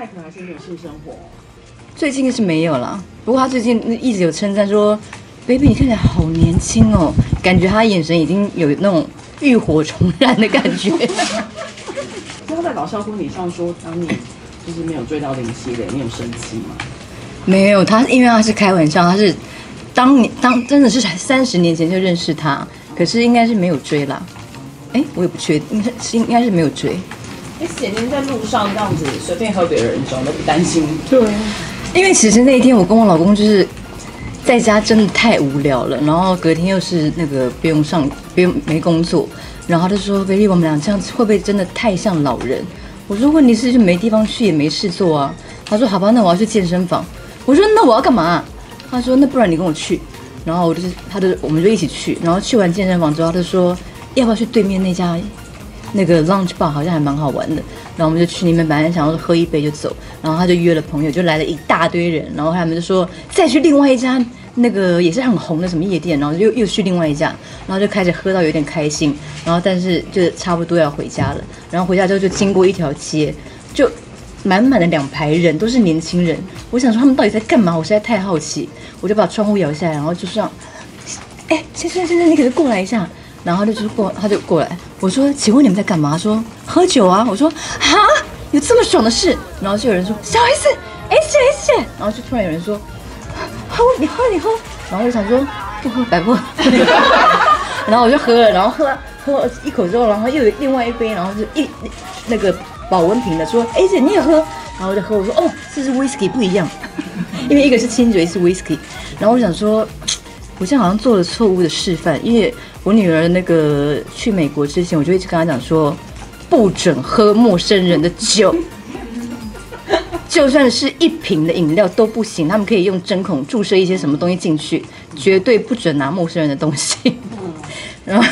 麦克还是没有性生活？最近是没有了，不过他最近一直有称赞说，baby 你看起来好年轻哦，感觉他眼神已经有那种浴火重燃的感觉。他在搞笑婚礼上说，当年就是没有追到林夕的，你有生气吗？没有，他因为他是开玩笑，他是当年当真的是才三十年前就认识他，可是应该是没有追啦。哎，我也不确定，是应该是没有追。你显年在路上这样子随便喝别人酒都不担心？对，因为其实那一天我跟我老公就是在家真的太无聊了，然后隔天又是那个不用上不用没工作，然后他就说：“菲利，我们俩这样子会不会真的太像老人？”我说：“问题是就没地方去也没事做啊。”他说：“好吧，那我要去健身房。”我说：“那我要干嘛？”他说：“那不然你跟我去。”然后我就是他的，我们就一起去。然后去完健身房之后，他就说：“要不要去对面那家？”那个 lunch bar 好像还蛮好玩的，然后我们就去里面，本来想要喝一杯就走，然后他就约了朋友，就来了一大堆人，然后他们就说再去另外一家那个也是很红的什么夜店，然后又又去另外一家，然后就开始喝到有点开心，然后但是就差不多要回家了，然后回家之后就经过一条街，就满满的两排人都是年轻人，我想说他们到底在干嘛？我实在太好奇，我就把窗户摇下来，然后就说，哎，先生先生，你可是过来一下。然后他就过，他就过来。我说：“请问你们在干嘛？”说：“喝酒啊。”我说：“啊，有这么爽的事？”然后就有人说：“小 S，哎姐哎姐。”然后就突然有人说：“喝，你喝你喝。”然后我就想说：“不喝白不喝。”然后我就喝了，然后喝喝一口之后，然后又有另外一杯，然后就一那个保温瓶的说：“哎姐你也喝。”然后我就喝，我说：“哦，这是 whisky 不一样，因为一个是清酒，一个是 whisky。”然后我就想说。我现在好像做了错误的示范，因为我女儿那个去美国之前，我就一直跟她讲说，不准喝陌生人的酒，就算是一瓶的饮料都不行。他们可以用针孔注射一些什么东西进去，绝对不准拿陌生人的东西。然后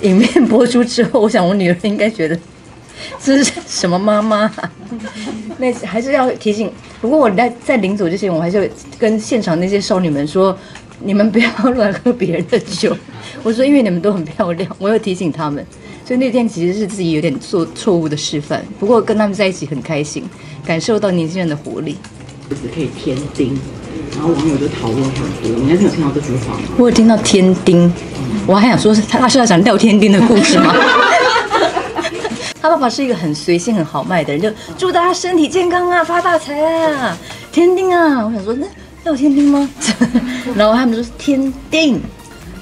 影片播出之后，我想我女儿应该觉得这是什么妈妈？那还是要提醒。不过我在在临走之前，我还是跟现场那些少女们说。你们不要乱喝别人的酒，我说因为你们都很漂亮，我有提醒他们，所以那天其实是自己有点做错误的示范。不过跟他们在一起很开心，感受到年轻人的活力。就是可以添丁，然后网友就讨论很多。你那天有听到这句话吗？我有听到天丁，我还想说是他是要讲廖天丁的故事吗？他爸爸是一个很随性、很豪迈的人，就祝大家身体健康啊，发大财啊，天丁啊。我想说那。有天丁吗？然后他们说天定，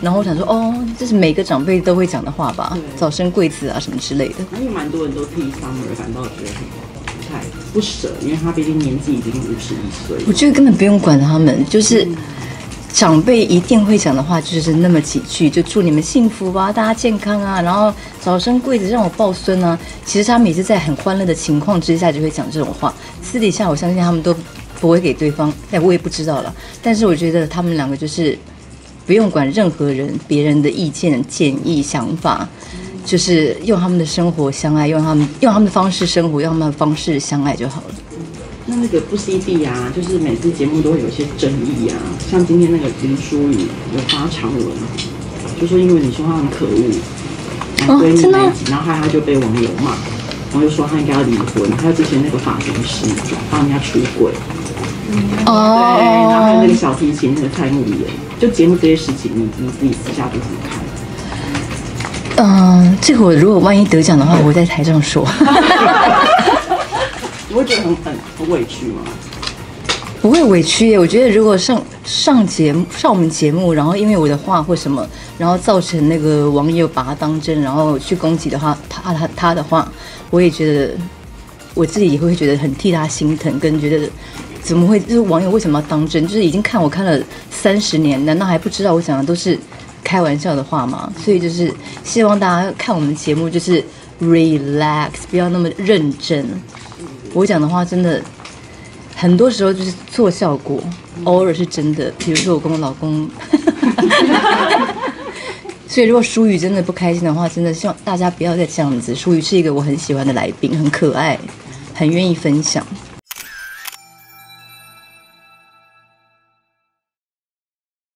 然后我想说哦，这是每个长辈都会讲的话吧，早生贵子啊什么之类的。因为蛮多人都替 Summer 感到觉得很不太不舍，因为他毕竟年纪已经五十一岁。我觉得根本不用管他们，就是长辈一定会讲的话，就是那么几句，就祝你们幸福吧，大家健康啊，然后早生贵子，让我抱孙啊。其实他们也是在很欢乐的情况之下就会讲这种话，私底下我相信他们都。不会给对方，哎，我也不知道了。但是我觉得他们两个就是不用管任何人、别人的意见、建议、想法，就是用他们的生活相爱，用他们用他们的方式生活，用他们的方式相爱就好了。那那个不 C D 啊，就是每次节目都会有一些争议啊，像今天那个林书宇有发长文，就说因为你说他很可恶，哦，真的，然后他他就被网友骂，然后就说他应该要离婚，还有之前那个发型师帮人家出轨。哦，对，然后还有那个小提琴那个蔡慕言，就节目这些事情，你你自己私下都怎么看？嗯，这个我如果万一得奖的话，我会在台上说。你会觉得很很很委屈吗？不会委屈耶，我觉得如果上上节目上我们节目，然后因为我的话或什么，然后造成那个网友把他当真，然后去攻击的话，他他他的话，我也觉得我自己也会觉得很替他心疼，跟觉得。怎么会？就是网友为什么要当真？就是已经看我看了三十年，难道还不知道我讲的都是开玩笑的话吗？所以就是希望大家看我们节目，就是 relax，不要那么认真。我讲的话真的很多时候就是做效果，偶尔是真的。比如说我跟我老公，所以如果舒雨真的不开心的话，真的希望大家不要再这样子。舒雨是一个我很喜欢的来宾，很可爱，很愿意分享。